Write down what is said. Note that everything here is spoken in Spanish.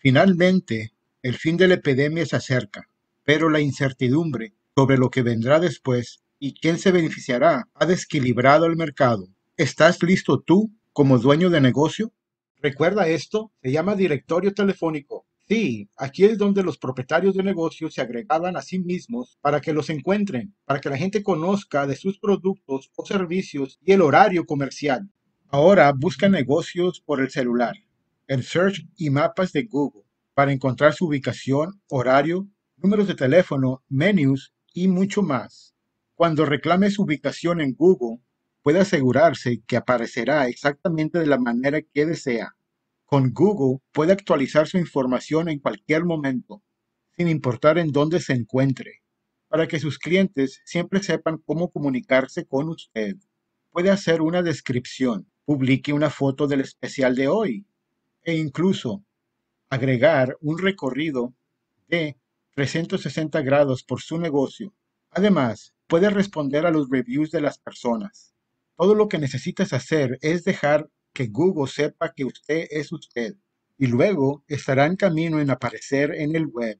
Finalmente, el fin de la epidemia se acerca, pero la incertidumbre sobre lo que vendrá después y quién se beneficiará ha desequilibrado el mercado. ¿Estás listo tú como dueño de negocio? ¿Recuerda esto? Se llama directorio telefónico. Sí, aquí es donde los propietarios de negocios se agregaban a sí mismos para que los encuentren, para que la gente conozca de sus productos o servicios y el horario comercial. Ahora busca negocios por el celular, el search y mapas de Google para encontrar su ubicación, horario, números de teléfono, menús y mucho más. Cuando reclame su ubicación en Google, puede asegurarse que aparecerá exactamente de la manera que desea. Con Google puede actualizar su información en cualquier momento, sin importar en dónde se encuentre, para que sus clientes siempre sepan cómo comunicarse con usted. Puede hacer una descripción, publique una foto del especial de hoy e incluso agregar un recorrido de 360 grados por su negocio. Además, puede responder a los reviews de las personas. Todo lo que necesitas hacer es dejar que Google sepa que usted es usted y luego estará en camino en aparecer en el web.